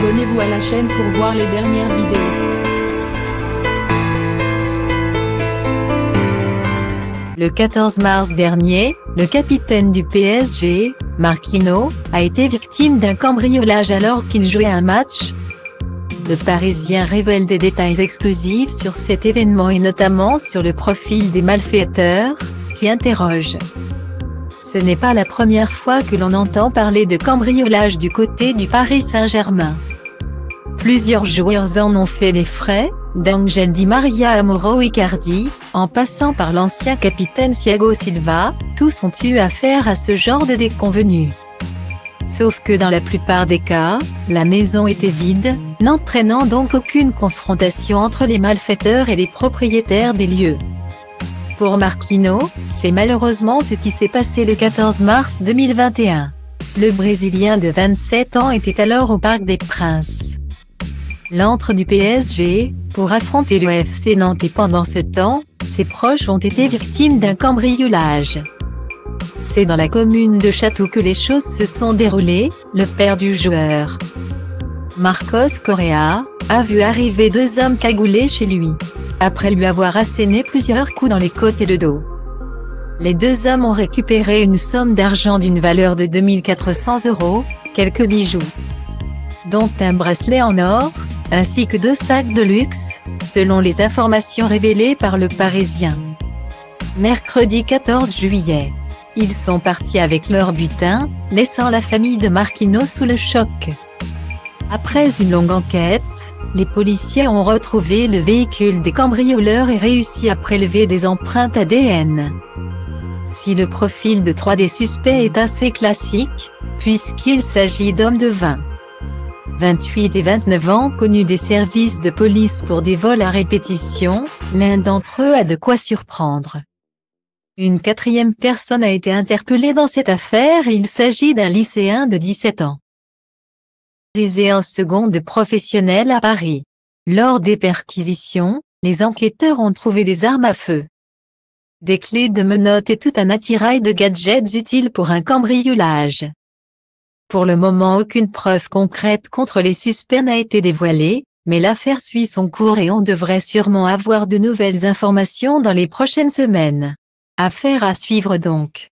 Abonnez-vous à la chaîne pour voir les dernières vidéos. Le 14 mars dernier, le capitaine du PSG, Marquinhos, a été victime d'un cambriolage alors qu'il jouait un match. Le Parisien révèle des détails explosifs sur cet événement et notamment sur le profil des malfaiteurs, qui interroge. Ce n'est pas la première fois que l'on entend parler de cambriolage du côté du Paris Saint-Germain. Plusieurs joueurs en ont fait les frais, d'Angel Di Maria à Icardi, en passant par l'ancien capitaine Thiago Silva, tous ont eu affaire à ce genre de déconvenus. Sauf que dans la plupart des cas, la maison était vide, n'entraînant donc aucune confrontation entre les malfaiteurs et les propriétaires des lieux. Pour Marquinhos, c'est malheureusement ce qui s'est passé le 14 mars 2021. Le Brésilien de 27 ans était alors au Parc des Princes. L'antre du PSG, pour affronter le FC Nantes et pendant ce temps, ses proches ont été victimes d'un cambriolage. C'est dans la commune de Château que les choses se sont déroulées, le père du joueur. Marcos Correa, a vu arriver deux hommes cagoulés chez lui après lui avoir asséné plusieurs coups dans les côtes et le dos. Les deux hommes ont récupéré une somme d'argent d'une valeur de 2400 euros, quelques bijoux, dont un bracelet en or, ainsi que deux sacs de luxe, selon les informations révélées par le Parisien. Mercredi 14 juillet. Ils sont partis avec leur butin, laissant la famille de Marquino sous le choc. Après une longue enquête, les policiers ont retrouvé le véhicule des cambrioleurs et réussi à prélever des empreintes ADN. Si le profil de trois des suspects est assez classique, puisqu'il s'agit d'hommes de 20, 28 et 29 ans connus des services de police pour des vols à répétition, l'un d'entre eux a de quoi surprendre. Une quatrième personne a été interpellée dans cette affaire et il s'agit d'un lycéen de 17 ans en seconde professionnelle à Paris. Lors des perquisitions, les enquêteurs ont trouvé des armes à feu, des clés de menottes et tout un attirail de gadgets utiles pour un cambriolage. Pour le moment aucune preuve concrète contre les suspects n'a été dévoilée, mais l'affaire suit son cours et on devrait sûrement avoir de nouvelles informations dans les prochaines semaines. Affaire à suivre donc.